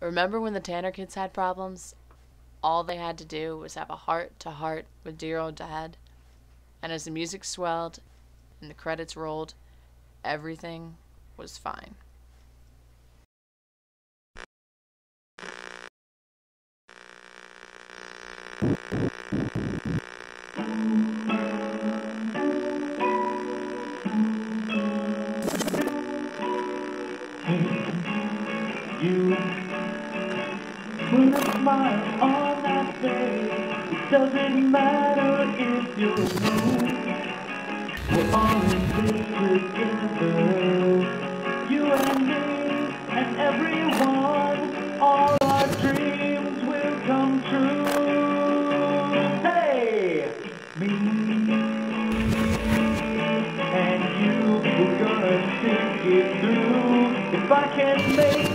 Remember when the Tanner kids had problems? All they had to do was have a heart to heart with dear old dad. And as the music swelled and the credits rolled, everything was fine. Smile on that face. It doesn't matter if you're alone. We're all in this together. You and me and everyone. All our dreams will come true. Hey, me and you, we're gonna think it through. If I can make